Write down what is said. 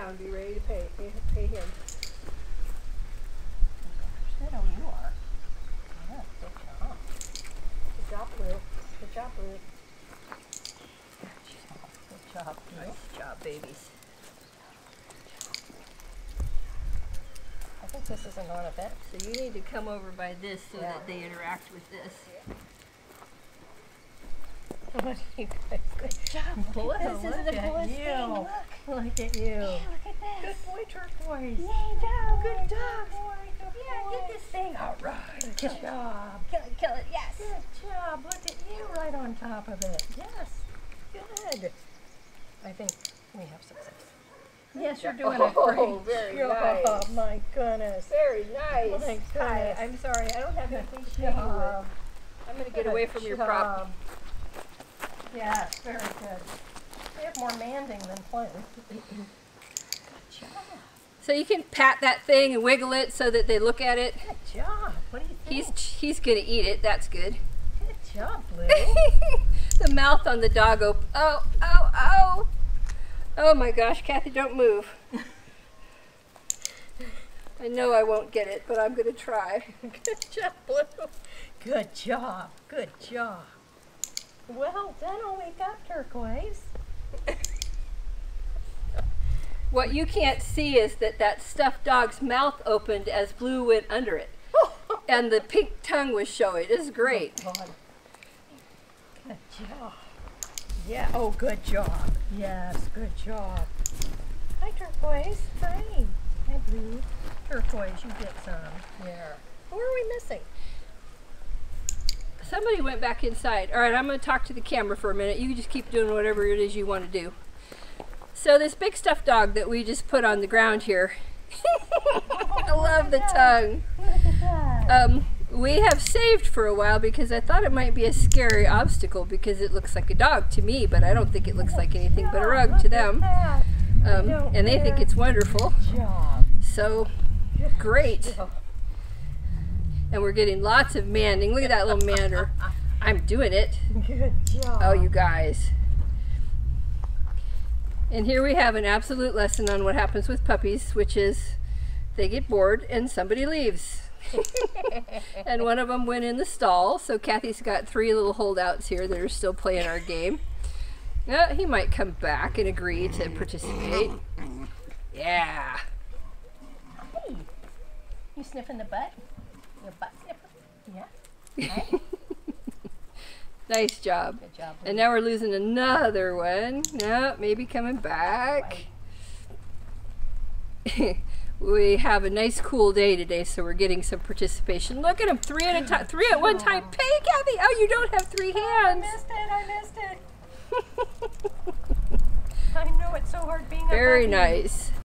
down. Be ready to pay pay, pay him. Good, oh, you are. Yeah, good job. Good job, Blue. Good job, Blue. Good job, Blue. Nice job, babies. I think this is a non-event. So you need to come over by this so Yeah. that they interact with this. What do you guys Good job. Well, this is the coolest you. thing. Look. Look at you. Look at Good boy, turquoise. Yay, dog. Good dog. Yeah, get this thing. All right. Good Good job. Kill it, kill it. Yes. Good job. Look at you right on top of it. Yes. Good. I think we have success. Yes, you're doing doing a oh, great very job. nice. My goodness. Very nice. Hi, goodness. I'm sorry. I don't have anything to job. with. I'm going to get away from your prop. job. Yes, very good. Have more manding than playing. good job. So you can pat that thing and wiggle it so that they look at it. Good job. What do you think? He's he's going to eat it. That's good. good job, Blue. the mouth on the dog Oh, oh, oh. Oh my gosh, Kathy, don't move. I know I won't get it, but I'm going to try. Good job, Blue. Good job. Good job. Well done, oh, we got turquoise. What you can't see is that that stuffed dog's mouth opened as Blue went under it. And the pink tongue was showing. It's great. Oh, God. Good job. Yeah. Oh, good job. Yes, good job. Hi, turquoise. Hi. Hi, blue. Turquoise, you get some. Yeah. Who are we missing? Somebody went back inside. All right, I'm going to talk to the camera for a minute. You just keep doing whatever it is you want to do. So this big stuffed dog that we just put on the ground here. I love the tongue. Look at that. Um, we have saved for a while because I thought it might be a scary obstacle because it looks like a dog to me, but I don't think it looks like anything but a rug to them. Um, and they think it's wonderful. So great. And we're getting lots of manding. Look at that little mander. I'm doing it. Good job. Oh, you guys. And here we have an absolute lesson on what happens with puppies, which is they get bored and somebody leaves. and one of them went in the stall, so Kathy's got three little holdouts here that are still playing our game. Yeah, he might come back and agree to participate. Yeah. Hey, you sniffing the butt? Your butt? Yeah. Nice job. Good job. And now we're losing another one. No, maybe coming back. we have a nice cool day today, so we're getting some participation. Look at them, three at a time, three at one time. Pay, Kathy. Oh, you don't have three oh, I hands. missed it. I missed it. I know it's so hard being a Very nice.